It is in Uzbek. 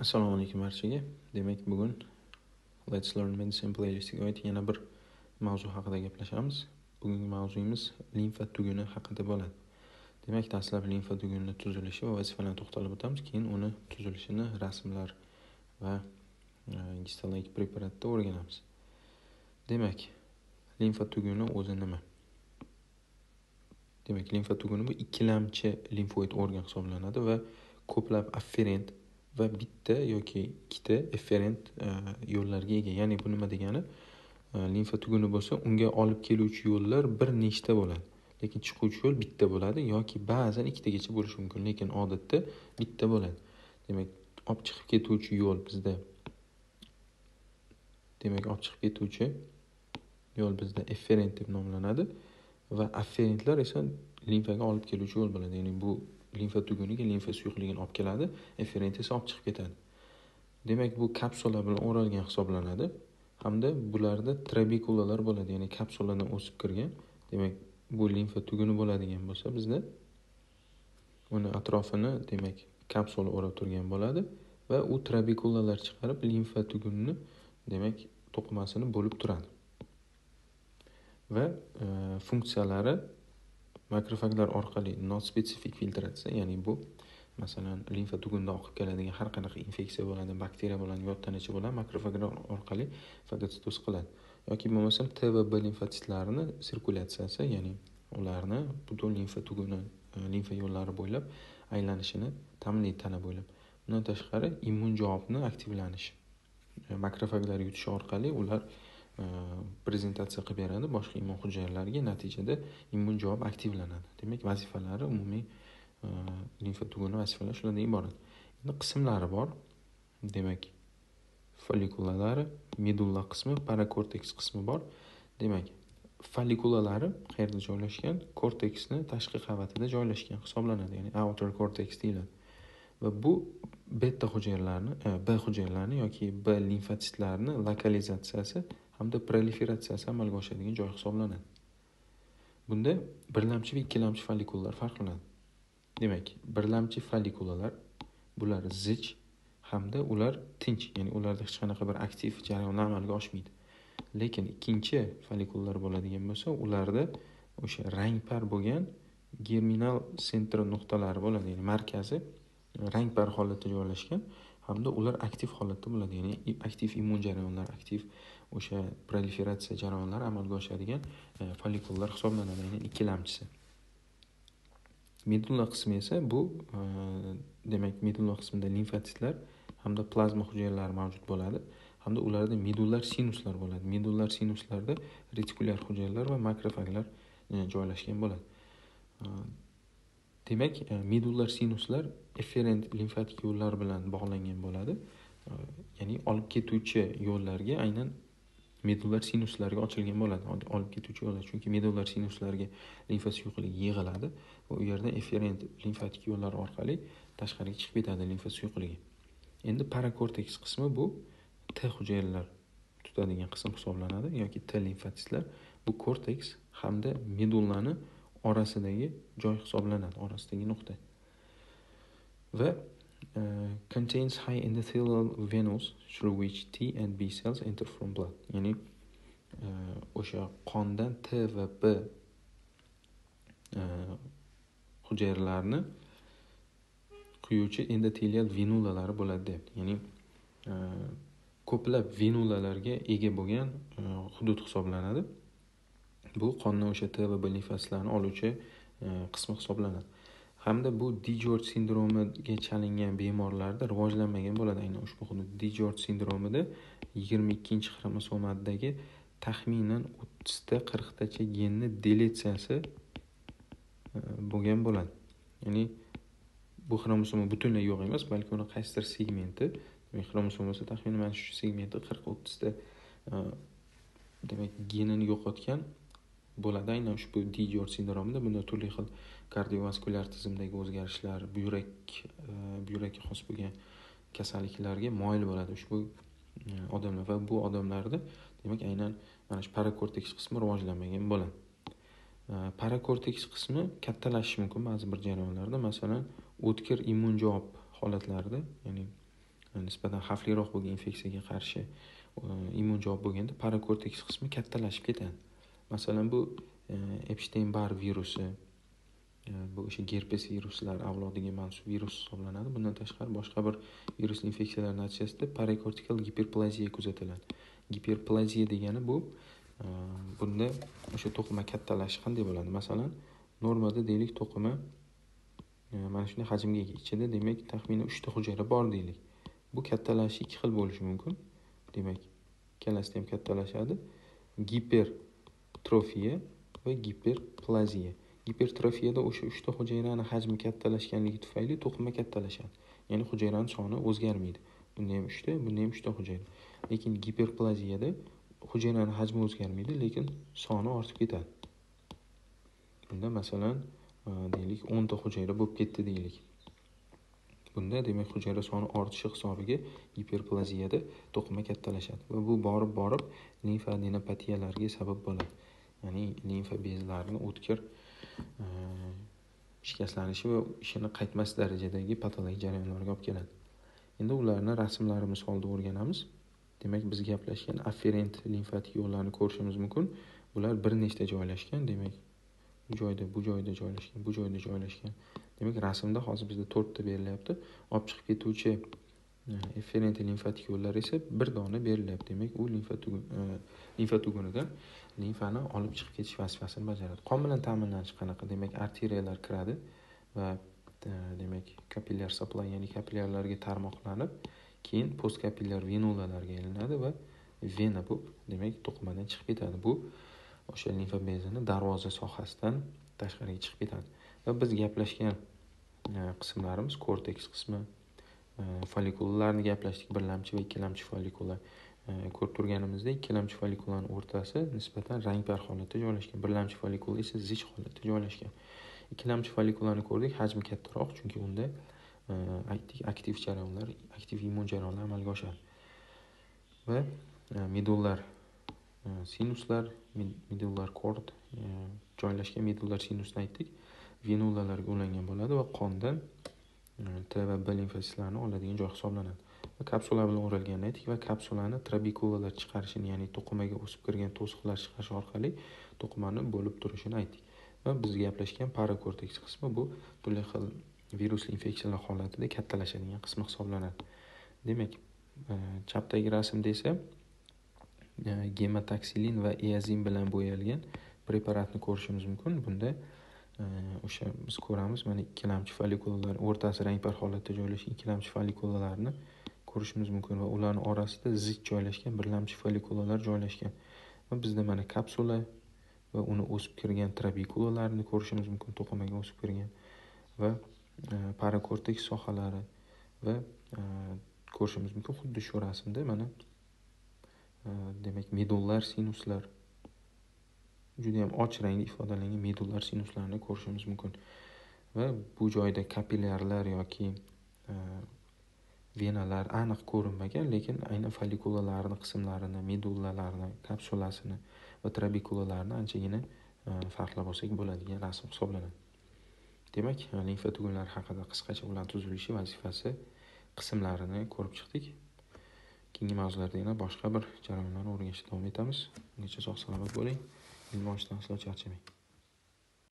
assalomu alaykum barchaga. Demak bugun let's learn medicine playlistiga oid yana bir mavzu haqida gaplashamiz. Bugungi mavzuyimiz limfa tuguni haqida bo'ladi. Demak dastlab limfa tugunini tuzilishi va vazifalariga to'xtalib o'tamiz. Keyin uni tuzilishini rasmlar va e, gistologik preparatda o'rganamiz. Demak limfa tuguni o'zi nima? Demak limfa tuguni bu ikkilamchi limfoid organ hisoblanadi va ko'plab afferent va bitta yoki ikkita efferent e, yo'llarga ega. Ya'ni bu nima degani? E, limfa tuguni bo'lsa unga olib keluvchi yo'llar bir nechta bo'ladi. Lekin chiquvchi yo'l bitta bo'ladi yoki ba'zan ikkitagacha bo'lishi mumkin. Lekin odatda bitta bo'ladi. Demak olib chiqib ketuvchi yo'l bizda demak olib chiqib ketuvchi yo'l bizda efferent deb nomlanadi va afferentlar esa limfaga olib keluvchi yo'l bo'ladi. Ya'ni bu limfa tuguniga limfa suyuqligini olib keladi efferent esa olib chiqib ketadi. Demak bu kapsula bilan o'ralgan hisoblanadi hamda bularda trabikulalar bo'ladi ya'ni kapsuladan o'sib kirgan. Demak bu limfa tuguni bo'ladigan bo'lsa bizda uni atrofini demak kapsula o'rab turgan bo'ladi va u trabikulalar chiqarib limfa tugunini demak to'qimasini bo'lib turadi. Va e, funksiyalari makrofaglar orqali nospetsifik filtratsiya ya'ni bu masalan limfa tugunidan oqib keladigan har qanaqa infeksiya bo'ladi bakteriya bo'ladi yot tanacha bo'ladi makrofaglar orqali fagotsitoz qiladi. Yoki bo'lmasam t va b limfotitlarini sirkulyatsiyasi ya'ni ularni butun limfa tuguni e, limfa yo'llari bo'ylab aylanishini ta'minlaydi tana bo'ylab bundan tashqari immun javobni aktivlanishi e, makrofaglar yutishi orqali ular prezentatsiya qilib beradi boshqa immun hujayralarga natijada immun javob aktivlanadi demak vazifalari umumiy limfa tuguni vazifalari shulardan iborat endi qismlari bor demak follikulalari medulla qismi parakorteks qismi bor demak follikulalari qayerda joylashgan korteksni tashqi qavatida joylashgan hisoblanadi ya'ni outer cortex deyiladi va bu beta hujayralarni b hujayralarni yoki b limfotitlarni lokalizatsiyasi hamda proliferatsiyasi amalga oshadigan joy hisoblanadi. Bunda birlamchi va ikkilamchi follikullar farqlanadi. Demak birlamchi follikulalar bular zich hamda ular tinch ya'ni ularda hech qanaqa bir aktiv jarayonlar amalga oshmaydi. Lekin ikkinchi follikullar bo'ladigan bo'lsa ularda o'sha rangpar bo'lgan germinal sentr nuqtalari bo'ladi ya'ni markazi rangpar holatda joylashgan hamda ular aktiv holatda bo'ladi ya'ni aktiv immun jarayonlar aktiv o'sha proliferatsiya jarayonlari amalga oshadigan e, folikullar follikullar hisoblanadi ya'ni ikkilamchisi medulla qismi esa bu e, demak medulla qismida limfatitlar hamda plazma hujayralari mavjud bo'ladi. Hamda ularda medullar sinuslar bo'ladi. Medullar sinuslarda retikulyar hujayralar va makrofaglar e, joylashgan bo'ladi. Demak medullar sinuslar efferent limfatik yo'llar bilan bog'langan bo'ladi. Ya'ni olib ketuvchi yo'llarga aynan medullar sinuslarga ochilgan bo'ladi. Olib ketuvchi yo'llar chunki medullar sinuslarga limfa suyuqligi yig'iladi. Va u yerdan efferent limfatik yo'llar orqali tashqariga chiqib ketadi limfa suyuqligi endi parakorteks qismi bu t hujayralar tutadigan qism hisoblanadi yoki t limfatitlar bu korteks hamda medullani orasidagi joy hisoblanadi orasidagi nuqta. Va Uh, e, contains high endothelial venules through which T and B cells enter from blood. Ya'ni e, o'sha qondan T va B e, hujayralarni quyuvchi endotelial venulalari bo'ladi deyapti. Ya'ni ko'plab venulalarga ega bo'lgan hudud hisoblanadi. Bu qonni o'sha T va B limfositlarni oluvchi qismi hisoblanadi. Hamda bu dijort sindromiga chalingan bemorlarda rivojlanmagan bo'ladi. Aynan ushbu hudud dijort sindromida yigirma ikkinchi xromosomadagi taxminan o'ttizta qirqtacha genni deletsiyasi e, bo'lgan bo'ladi. Ya'ni bu xromosoma butunlay yo'q emas balki uni qaysidir segmenti demak xromosoma bo'lsa taxminan mana shu segmenti qirq o'ttizta e, demak genini yo'qotgan bo'ladi. Aynan ushbu dijort sindromida bunda turli xil kardiovaskulyar tizimdagi o'zgarishlar buyrak e, buyrakka xos bo'lgan kasalliklarga moyil bo'ladi ushbu e, odamlar va bu odamlarda demak aynan mana shu parakorteks qismi rivojlanmagan bo'ladi. E, parakorteks qismi kattalashishi mumkin ba'zi bir jarayonlarda masalan o'tkir immun javob holatlarida ya'ni nisbatan xavfliroq bo'lgan infeksiyaga qarshi immun javob bo'lganda parakorteks qismi kattalashib ketadi. Masalan bu e, epshteyn bar virusi e, bu o'sha gerpes viruslari avlodiga mansub virus hisoblanadi. Bundan tashqari boshqa bir virusli infeksiyalar natijasida parakortikal giperplaziya kuzatiladi. Giperplaziya degani bu e, bunda o'sha to'qima kattalashi qanday bo'ladi masalan normada deylik to'qima mana shunday hajmga ega. Ichida demak taxminan uchta hujayra bor deylik. Bu kattalashishi ikki xil bo'lishi mumkin. Demak ikkalasida ham kattalashadi giper trofiya va giperplaziya. Gipertrofiyada o'sha uchta hujayrani hajmi kattalashganligi tufayli to'qima kattalashadi. Ya'ni hujayrani soni o'zgarmaydi. Bunda ham uchta bunda ham uchta hujayra. Lekin giperplaziyada hujayrani hajmi o'zgarmaydi lekin soni ortib ketadi. Bunda masalan e, deylik o'nta hujayra bo'lib ketdi deylik. Bunda demak hujayra soni ortishi hisobiga giperplaziyada to'qima kattalashadi va bu borib borib limfa adenopatiyalarga sabab bo'ladi. Ya'ni limfa bezlarini o'tkir e, shikastlanishi va ishini qaytmas darajadagi patologik jarayonlarga olib keladi. Endi ularni rasmlari misolida o'rganamiz. Demak biz gaplashgan afferent limfatik yo'llarni ko'rishimiz mumkin. Bular bir nechta joylashgan demak bu joyda bu joyda joylashgan bu joyda joylashgan. Demak rasmda hozir bizda to'rtta berilyapti. Olib chiqib ketuvchi Eh, efferent limfatik yo'llar esa bir dona berilyapti demak u limfa eh, limfa tugunidan limfani olib chiqib ketish vazifasini bajaradi qon bilan ta'minlanish qanaqa demak arteriyalar kiradi va eh, demak kapillyar supply ya'ni kapillyarlarga tarmoqlanib keyin postkapillyar venulalarga aylanadi va vena bo'lib demak to'qimadan chiqib ketadi. Bu o'sha limfa bezini darvoza sohasidan tashqariga chiqib ketadi. Va biz gaplashgan qismlarimiz korteks qismi folikulalarni gaplashdik birlamchi va ikkilamchi folikulalar ko'rib turganimizdek ikkilamchi follikulani o'rtasi nisbatan rangpar holatda joylashgan. Birlamchi follikula esa zich holatda joylashgan. Ikkilamchi follikulani ko'rdik hajmi kattaroq chunki unda aytdik aktiv jarayonlar aktiv immun jarayonlar amalga oshadi. Va medullar sinuslar medullar kord joylashgan medullar sinusni aytdik venulalarga ulangan bo'ladi va qondan t va b limfositlarni oladigan joy hisoblanadi va kapsula bilan o'ralgan etik va kapsulani trabekulalar chiqarishini ya'ni to'qimaga o'sib kirgan to'siqlar chiqarish orqali to'qimani bo'lib turishini aytdik. Va biz gaplashgan parakorteks qismi bu turli xil virusli infeksiyalar holatida kattalashadigan qismi hisoblanadi. Demak e, chapdagi rasmda esa gematoksilin va eazin bilan bo'yalgan preparatni ko'rishimiz mumkin. Bunda o'sha biz ko'ramiz mana ikkilamchi follikulalar o'rtasi rangpar holatda joylashgan ikkilamchi follikulalarni ko'rishimiz mumkin va ularni orasida zich joylashgan birlamchi follikulalar joylashgan. Va bizda mana kapsula va uni o'sib kirgan trabikulalarni ko'rishimiz mumkin to'qimaga o'sib kirgan. Va e, parakorteks sohalari va e, ko'rishimiz mumkin xuddi shu rasmda mana e, demak medullar sinuslar juda yam och rangda ifodalangan medullar sinuslarini ko'rishimiz mumkin. Va bu joyda kapillyarlar yoki e, venalar aniq ko'rinmagan lekin aynan follikulalarni qismlarini medullalarni kapsulasini va trabikulalarni anchagina e, farqlab olsak bo'ladigan rasm hisoblanadi. Demak e, limfa tugunlari haqida qisqacha ular tuzilishi vazifasi qismlarini ko'rib chiqdik. Keyingi mavzularda yana boshqa bir jarayonlarni o'rganishda davom etamiz. Ungacha sog' salomat bo'ling. il mange dans le chat, Jimmy.